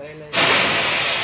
Bye,